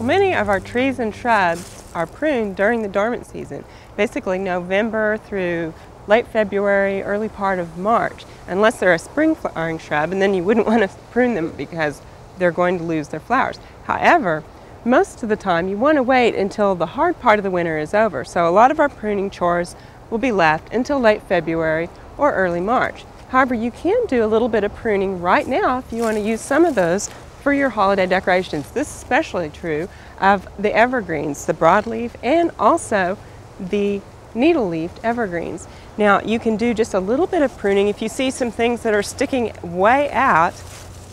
Many of our trees and shrubs are pruned during the dormant season, basically November through late February, early part of March, unless they're a spring flowering shrub, and then you wouldn't want to prune them because they're going to lose their flowers. However, most of the time you want to wait until the hard part of the winter is over. So a lot of our pruning chores will be left until late February or early March. However, you can do a little bit of pruning right now if you want to use some of those for your holiday decorations. This is especially true of the evergreens, the broadleaf, and also the needle-leafed evergreens. Now, you can do just a little bit of pruning. If you see some things that are sticking way out,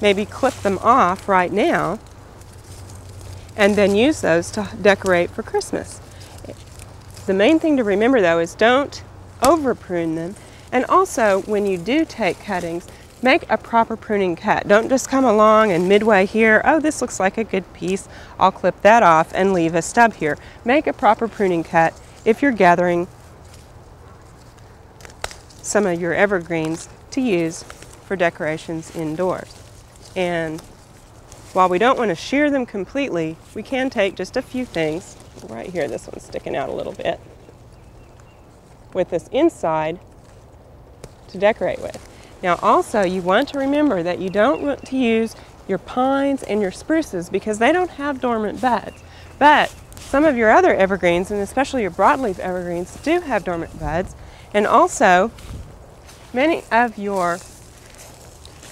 maybe clip them off right now and then use those to decorate for Christmas. The main thing to remember though is don't over prune them and also when you do take cuttings make a proper pruning cut. Don't just come along and midway here, oh this looks like a good piece, I'll clip that off and leave a stub here. Make a proper pruning cut if you're gathering some of your evergreens to use for decorations indoors. And while we don't want to shear them completely, we can take just a few things. Right here, this one's sticking out a little bit. With this inside to decorate with. Now also, you want to remember that you don't want to use your pines and your spruces because they don't have dormant buds. But some of your other evergreens, and especially your broadleaf evergreens, do have dormant buds. And also, many of your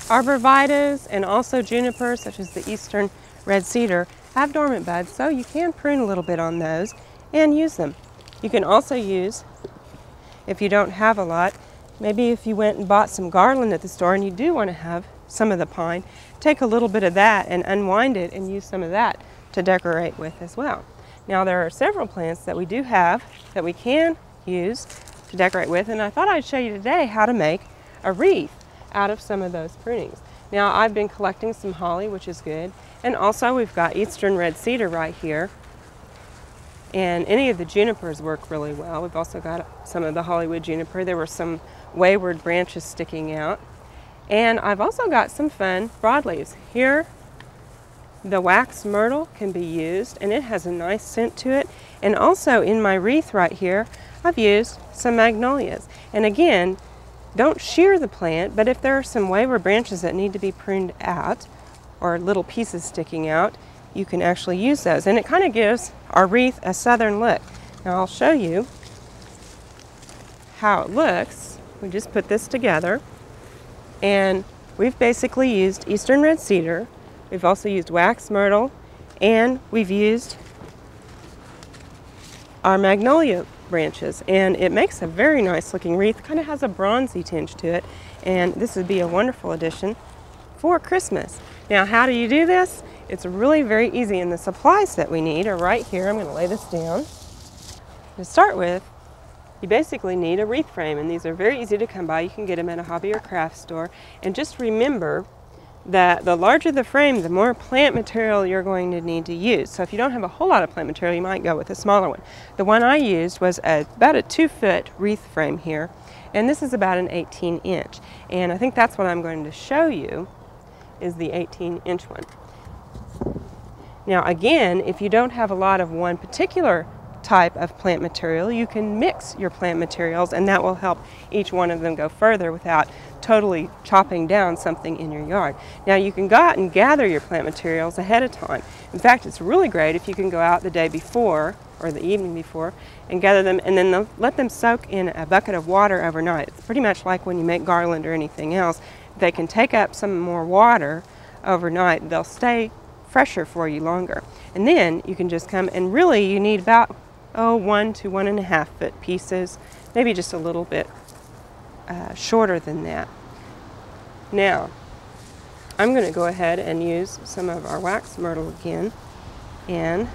Arborvitaes and also junipers, such as the eastern red cedar, have dormant buds, so you can prune a little bit on those and use them. You can also use, if you don't have a lot, maybe if you went and bought some garland at the store and you do want to have some of the pine, take a little bit of that and unwind it and use some of that to decorate with as well. Now there are several plants that we do have that we can use to decorate with and I thought I'd show you today how to make a wreath out of some of those prunings. Now I've been collecting some holly, which is good. And also we've got eastern red cedar right here. And any of the junipers work really well. We've also got some of the Hollywood juniper. There were some wayward branches sticking out. And I've also got some fun broadleaves. Here, the wax myrtle can be used and it has a nice scent to it. And also in my wreath right here, I've used some magnolias. And again, don't shear the plant, but if there are some wayward branches that need to be pruned out or little pieces sticking out, you can actually use those. And it kind of gives our wreath a southern look. Now I'll show you how it looks. We just put this together and we've basically used eastern red cedar. We've also used wax myrtle and we've used our magnolia branches and it makes a very nice looking wreath kind of has a bronzy tinge to it and this would be a wonderful addition for Christmas now how do you do this it's really very easy and the supplies that we need are right here I'm going to lay this down to start with you basically need a wreath frame and these are very easy to come by you can get them at a hobby or craft store and just remember that the larger the frame, the more plant material you're going to need to use. So if you don't have a whole lot of plant material, you might go with a smaller one. The one I used was a, about a two foot wreath frame here, and this is about an 18 inch. And I think that's what I'm going to show you is the 18 inch one. Now again, if you don't have a lot of one particular type of plant material, you can mix your plant materials and that will help each one of them go further without totally chopping down something in your yard. Now you can go out and gather your plant materials ahead of time. In fact, it's really great if you can go out the day before or the evening before and gather them and then let them soak in a bucket of water overnight. It's pretty much like when you make garland or anything else. They can take up some more water overnight. They'll stay fresher for you longer. And then you can just come and really you need about oh, one to one and a half foot pieces, maybe just a little bit uh, shorter than that. Now, I'm going to go ahead and use some of our wax myrtle again and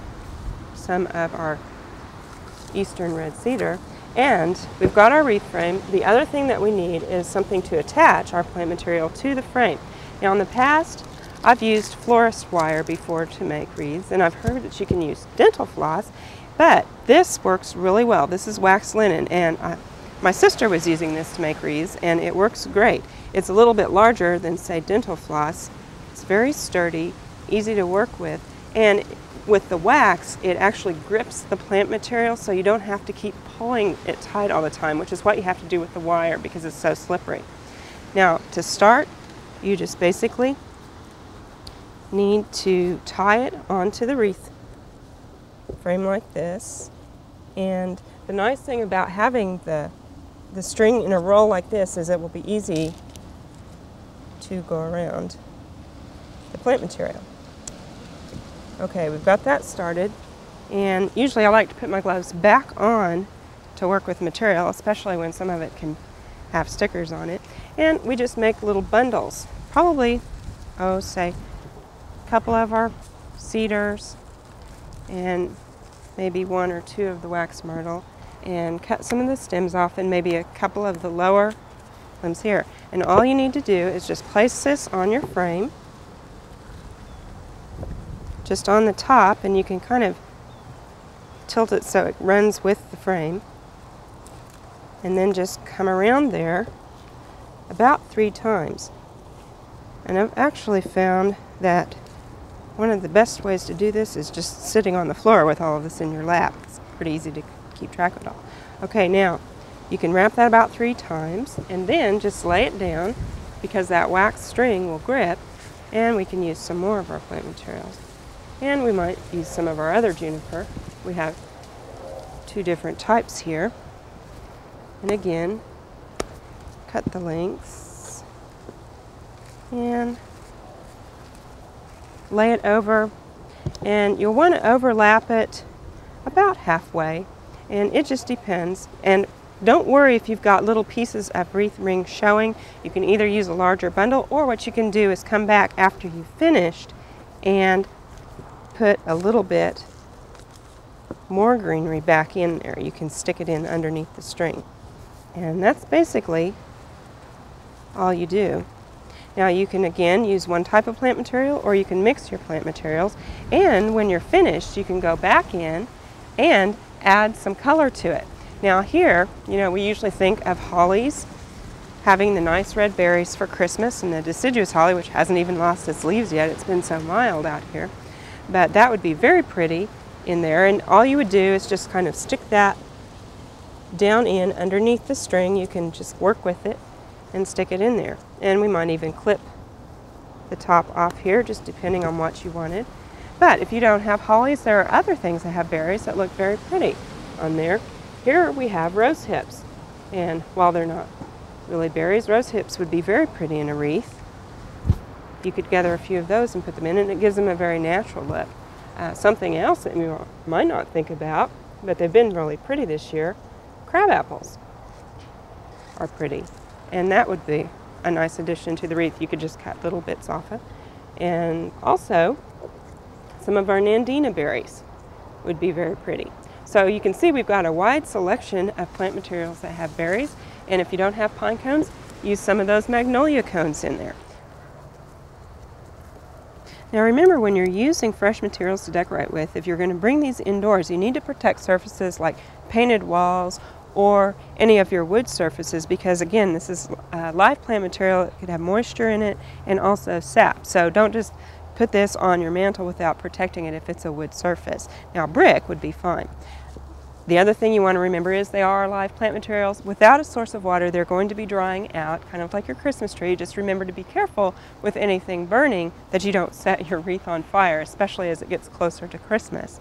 some of our eastern red cedar. And we've got our wreath frame. The other thing that we need is something to attach our plant material to the frame. Now in the past, I've used florist wire before to make wreaths, and I've heard that you can use dental floss, but this works really well. This is wax linen, and I, my sister was using this to make wreaths, and it works great. It's a little bit larger than, say, dental floss. It's very sturdy, easy to work with, And with the wax, it actually grips the plant material so you don't have to keep pulling it tight all the time, which is what you have to do with the wire because it's so slippery. Now, to start, you just basically need to tie it onto the wreath frame like this. And the nice thing about having the, the string in a roll like this is it will be easy to go around the plant material. Okay, we've got that started. And usually I like to put my gloves back on to work with material, especially when some of it can have stickers on it. And we just make little bundles, probably, oh, say, a couple of our cedars and maybe one or two of the wax myrtle and cut some of the stems off and maybe a couple of the lower limbs here. And all you need to do is just place this on your frame, just on the top, and you can kind of tilt it so it runs with the frame. And then just come around there about three times. And I've actually found that one of the best ways to do this is just sitting on the floor with all of this in your lap. It's pretty easy to keep track of it all. Okay, now you can wrap that about three times and then just lay it down because that wax string will grip and we can use some more of our plant materials. And we might use some of our other juniper. We have two different types here. And again, cut the lengths and lay it over and you'll want to overlap it about halfway and it just depends and don't worry if you've got little pieces of wreath ring showing you can either use a larger bundle or what you can do is come back after you've finished and put a little bit more greenery back in there. You can stick it in underneath the string. And that's basically all you do. Now you can again use one type of plant material or you can mix your plant materials. And when you're finished you can go back in and add some color to it. Now here, you know, we usually think of hollies having the nice red berries for Christmas and the deciduous holly which hasn't even lost its leaves yet, it's been so mild out here. But that would be very pretty in there and all you would do is just kind of stick that down in underneath the string. You can just work with it and stick it in there. And we might even clip the top off here, just depending on what you wanted. But if you don't have hollies, there are other things that have berries that look very pretty on there. Here we have rose hips. And while they're not really berries, rose hips would be very pretty in a wreath. You could gather a few of those and put them in, and it gives them a very natural look. Uh, something else that you might not think about, but they've been really pretty this year, crab apples are pretty. And that would be a nice addition to the wreath. You could just cut little bits off it. And also, some of our Nandina berries would be very pretty. So you can see we've got a wide selection of plant materials that have berries. And if you don't have pine cones, use some of those magnolia cones in there. Now remember when you're using fresh materials to decorate with, if you're going to bring these indoors, you need to protect surfaces like painted walls or any of your wood surfaces because again this is uh, live plant material. It could have moisture in it and also sap. So don't just put this on your mantle without protecting it if it's a wood surface. Now brick would be fine the other thing you want to remember is they are live plant materials. Without a source of water they're going to be drying out kind of like your Christmas tree. Just remember to be careful with anything burning that you don't set your wreath on fire especially as it gets closer to Christmas.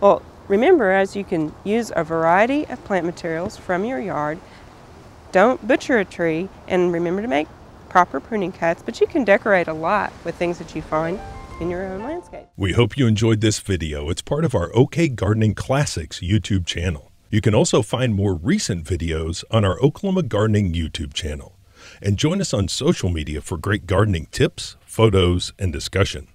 Well Remember, as you can use a variety of plant materials from your yard, don't butcher a tree and remember to make proper pruning cuts, but you can decorate a lot with things that you find in your own landscape. We hope you enjoyed this video. It's part of our OK Gardening Classics YouTube channel. You can also find more recent videos on our Oklahoma Gardening YouTube channel. And join us on social media for great gardening tips, photos, and discussion.